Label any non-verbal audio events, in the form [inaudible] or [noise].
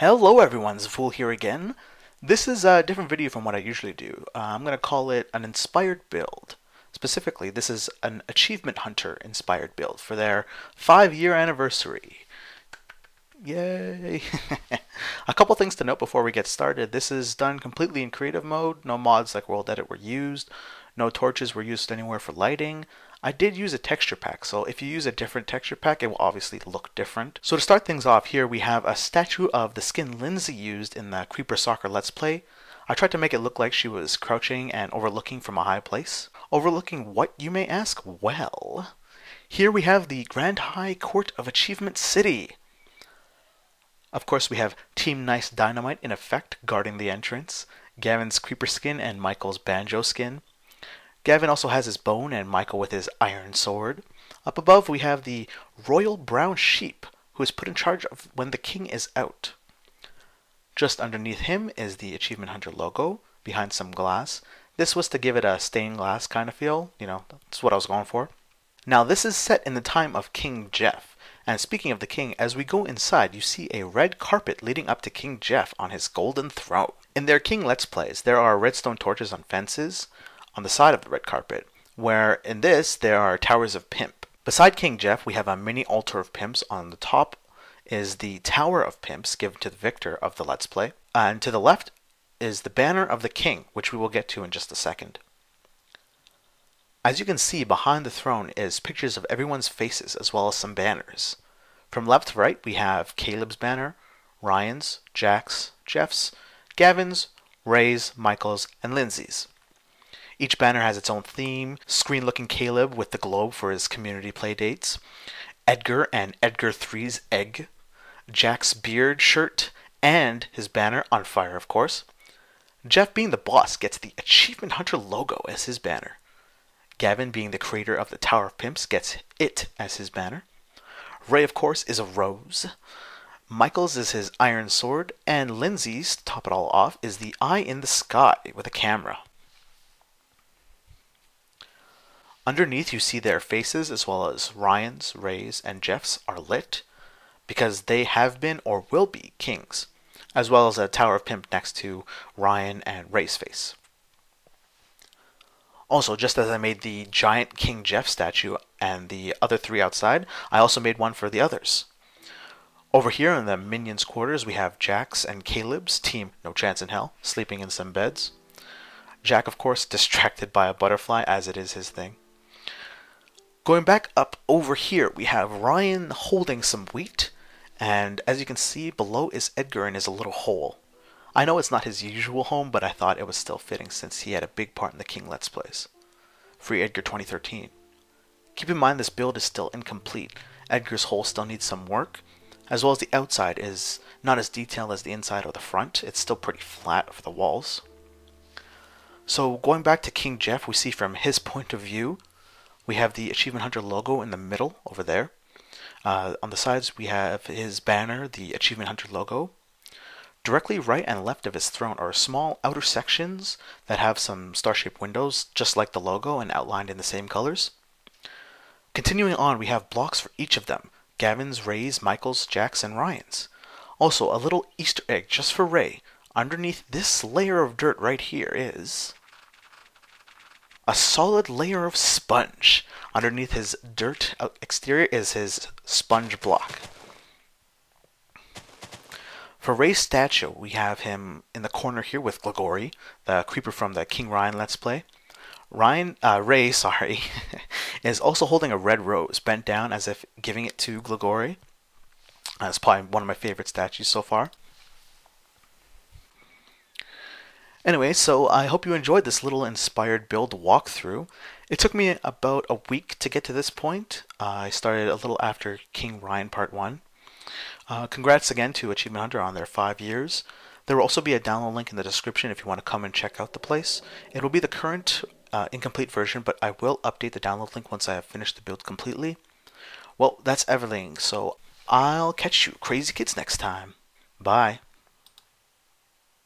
Hello everyone, Fool here again. This is a different video from what I usually do. Uh, I'm going to call it an inspired build. Specifically, this is an Achievement Hunter inspired build for their 5 year anniversary. Yay! [laughs] a couple things to note before we get started. This is done completely in creative mode. No mods like World Edit were used. No torches were used anywhere for lighting. I did use a texture pack, so if you use a different texture pack, it will obviously look different. So to start things off here, we have a statue of the skin Lindsay used in the Creeper Soccer Let's Play. I tried to make it look like she was crouching and overlooking from a high place. Overlooking what, you may ask? Well, here we have the Grand High Court of Achievement City. Of course, we have Team Nice Dynamite in effect guarding the entrance, Gavin's creeper skin and Michael's banjo skin. Gavin also has his bone and Michael with his iron sword. Up above, we have the Royal Brown Sheep, who is put in charge of when the king is out. Just underneath him is the Achievement Hunter logo behind some glass. This was to give it a stained glass kind of feel. You know, that's what I was going for. Now, this is set in the time of King Geoff. And speaking of the king, as we go inside, you see a red carpet leading up to King Geoff on his golden throne. In their King Let's Plays, there are redstone torches on fences on the side of the red carpet, where in this there are towers of pimp. Beside King Geoff, we have a mini altar of pimps on the top is the Tower of Pimps given to the victor of the Let's Play. And to the left is the Banner of the King, which we will get to in just a second. As you can see, behind the throne is pictures of everyone's faces as well as some banners. From left to right, we have Caleb's banner, Ryan's, Jack's, Geoff's, Gavin's, Ray's, Michael's, and Lindsay's. Each banner has its own theme, screen looking Caleb with the globe for his community play dates, Edgar and Edgar 3's egg, Jack's beard shirt, and his banner on fire, of course. Geoff, being the boss, gets the Achievement Hunter logo as his banner. Gavin, being the creator of the Tower of Pimps, gets it as his banner. Ray, of course, is a rose. Michael's is his iron sword, and Lindsay's, to top it all off, is the eye in the sky with a camera. Underneath, you see their faces as well as Ryan's, Ray's, and Geoff's are lit because they have been or will be kings, as well as a Tower of Pimp next to Ryan and Ray's face. Also, just as I made the giant King Geoff statue and the other three outside, I also made one for the others. Over here in the minions' quarters, we have Jack's and Caleb's team, No Chance in Hell, sleeping in some beds. Jack, of course, [laughs] distracted by a butterfly, as it is his thing. Going back up over here, we have Ryan holding some wheat and as you can see, below is Edgar in his little hole. I know it's not his usual home, but I thought it was still fitting since he had a big part in the King Let's Plays. Free Edgar 2013. Keep in mind this build is still incomplete. Edgar's hole still needs some work, as well as the outside is not as detailed as the inside or the front. It's still pretty flat for the walls. So going back to King Geoff, we see from his [laughs] point of view, we have the Achievement Hunter logo in the middle over there. Uh, on the sides, we have his banner, the Achievement Hunter logo. Directly right and left of his throne are small outer sections that have some star-shaped windows, just like the logo and outlined in the same colors. Continuing on, we have blocks for each of them, Gavin's, Ray's, Michael's, Jack's, and Ryan's. Also, a little Easter egg just for Ray. Underneath this layer of dirt right here is a solid layer of sponge. Underneath his dirt exterior is his sponge block. For Ray's statue, we have him in the corner here with Glegory, the creeper from the King Ryan Let's Play. Ryan, uh, Ray, [laughs] sorry, is also holding a red rose bent down as if giving it to Glegory. That's probably one of my favorite statues so far. Anyway, so I hope you enjoyed this little inspired build walkthrough. It took me about a week to get to this point. Uh, I started a little after King Ryan Part 1. Uh, congrats again to Achievement Hunter on their five years. There will also be a download link in the description if you want to come and check out the place. It will be the current uh, incomplete version, but I will update the download link once I have finished the build completely. Well, that's everything, so I'll catch you crazy kids next time. Bye.